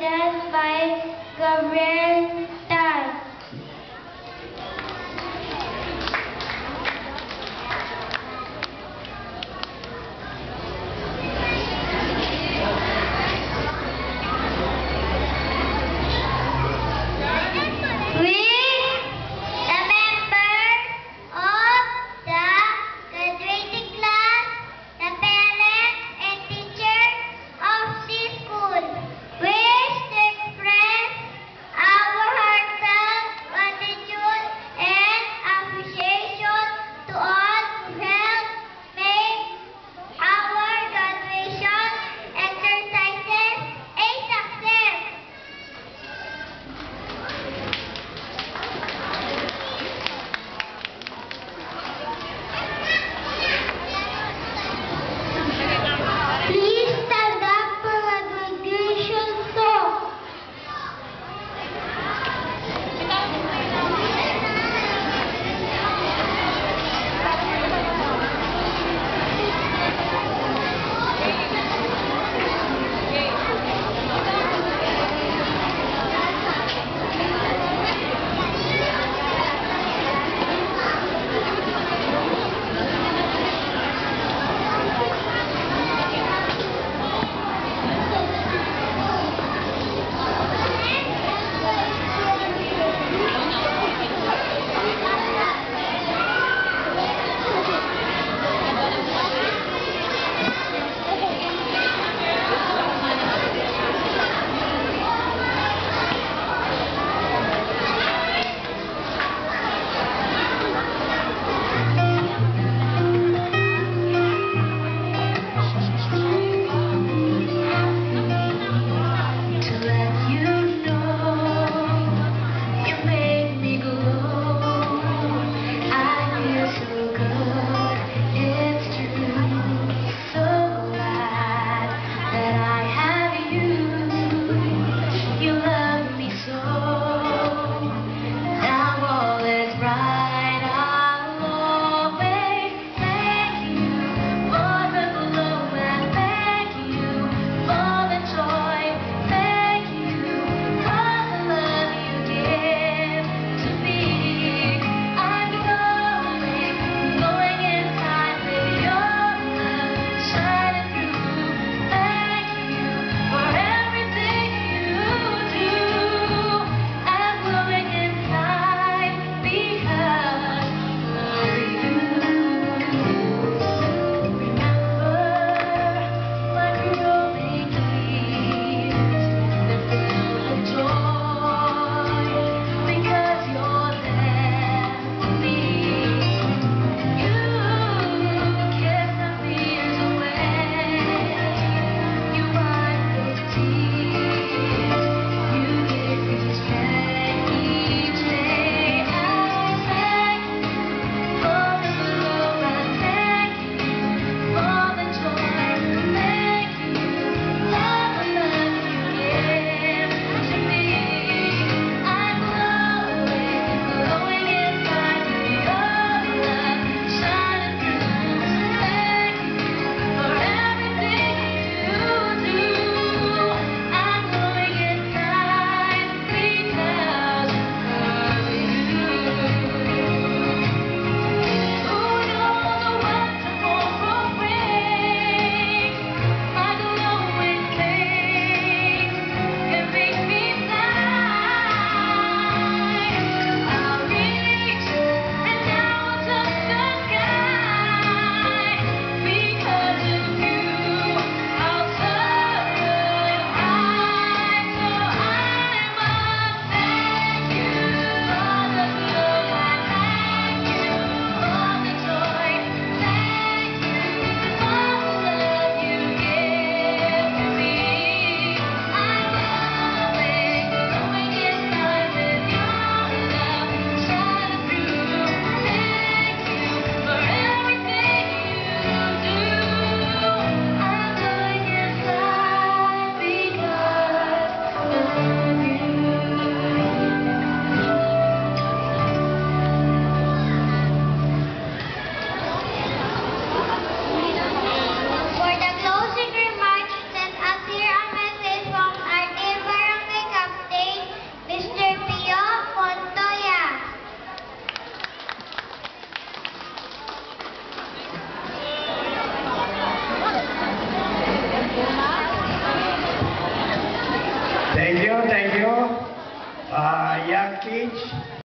guidance by Gabriel Finch.